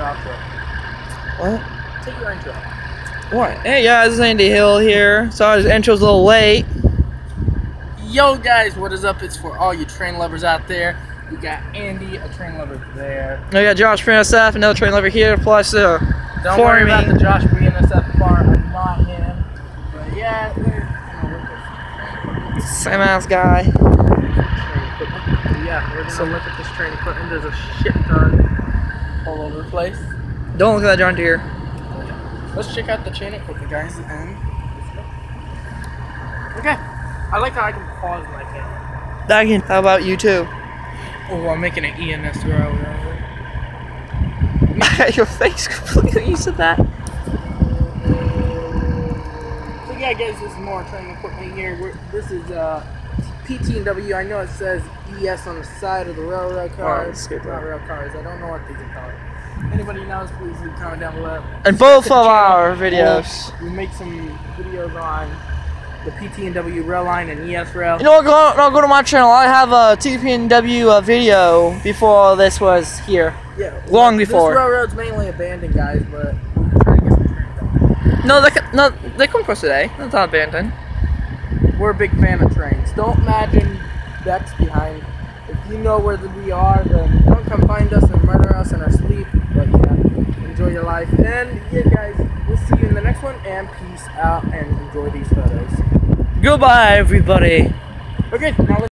your outro. What? Take your intro. What? Hey guys, this is Ande Hill here. Sorry, this intro's a little late. Yo guys, what is up? It's for all you train lovers out there. We got Andy, a train lover there. We got Josh from SF, another train lover here, plus uh, Don't worry about the Josh BNSF part. I'm not him. But yeah, we're, you know, we're just same ass guy. train equipment. But yeah, we're gonna look at this train equipment. There's a shit ton all over the place. Don't look at that John Deere. Let's check out the chain equipment, guys, and. Okay. I like how I can pause my camera. Dagan, how about you too? Oh, I'm making an ENS throw. Your face completely. You said that. So yeah, guys, this is more training equipment here. We're, this is uh, PT I know it says ES on the side of the railroad cars. skip not rail cars. I don't know what these are called. Anybody knows, please leave a comment down below. And both of our videos. We make some videos on the PT and W rail line and ES rail. You know what? Go, no, go to my channel. I have a TPNW uh, video before this was here. yeah, long this before. railroad's mainly abandoned, guys, but we're trying to get some trains on. No, they no, they come across today. That's not abandoned. We're a big fan of trains. Don't imagine Beck's behind. If you know where we are, then don't come find us and murder us in our sleep. But yeah, enjoy your life. And yeah, guys, we'll see you in the next one. And peace out and enjoy these photos. Goodbye, everybody. Okay, now let's.